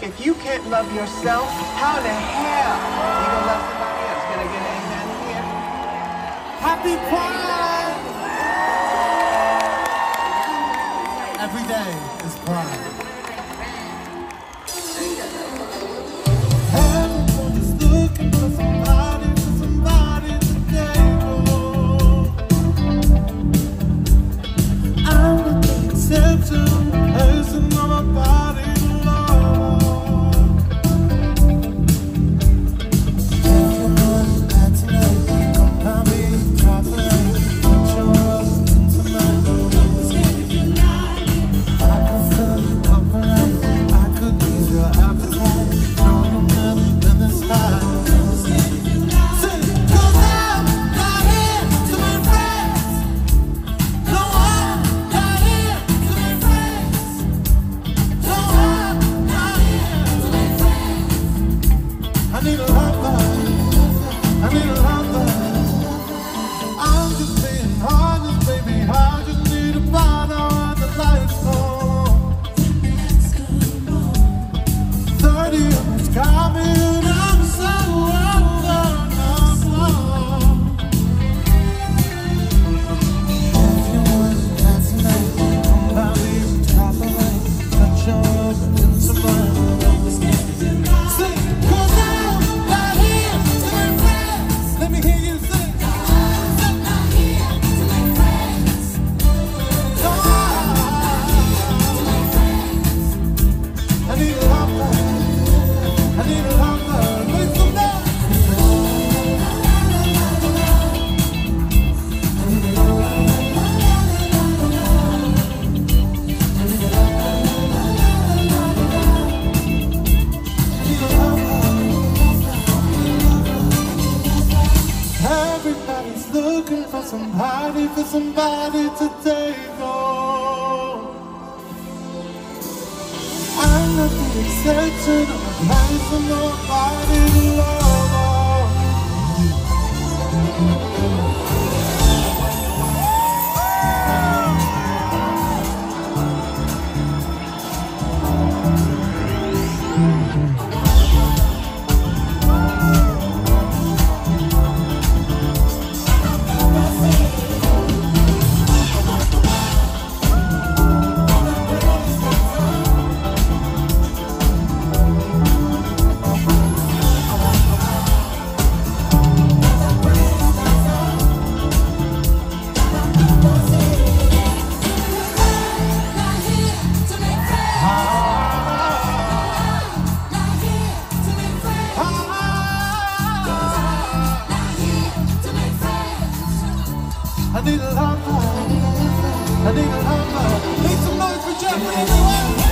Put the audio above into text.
If you can't love yourself, how the hell are you gonna love somebody else? Can I get a hand here? Happy Pride! myself to for somebody, for somebody to take on. I'm not the exception, I'm for nobody to love. Make some noise for Jeffrey, everyone!